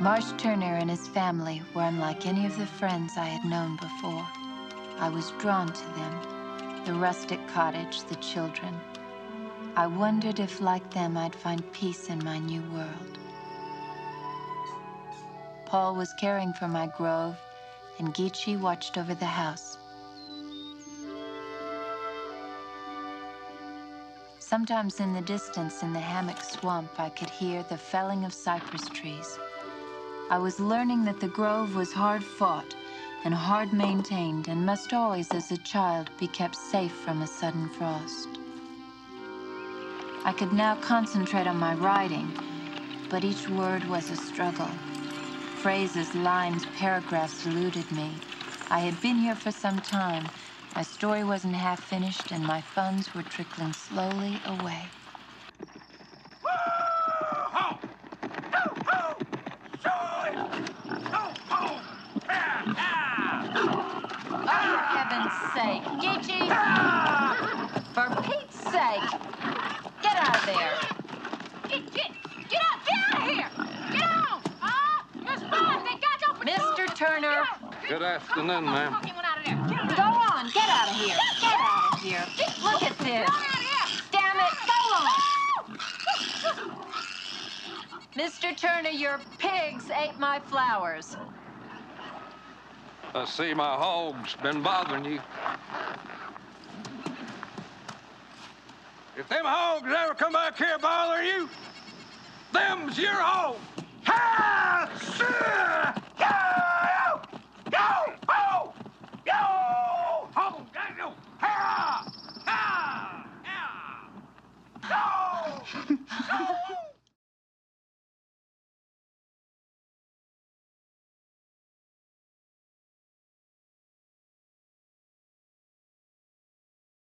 Marsh Turner and his family were unlike any of the friends I had known before. I was drawn to them the rustic cottage, the children. I wondered if, like them, I'd find peace in my new world. Paul was caring for my grove, and Geechee watched over the house. Sometimes in the distance in the hammock swamp, I could hear the felling of cypress trees. I was learning that the grove was hard fought and hard maintained and must always, as a child, be kept safe from a sudden frost. I could now concentrate on my writing, but each word was a struggle. Phrases, lines, paragraphs eluded me. I had been here for some time, my story wasn't half finished, and my funds were trickling slowly away. For heaven's sake, Geechee! For Pete's sake! Get out of there! Get, get, get out, get out of here! Get on! Ah, you're spies, they got you open Mr. Turner! Good afternoon, ma'am. Go on, get out of here! Get out of here! Look at this! Damn it, go on! Mr. Turner, your pigs ate my flowers. I see my hog's been bothering you. If them hogs ever come back here bothering you, them's your hogs. Ha! Yo! Ha! Ha! Ha! Go! Go!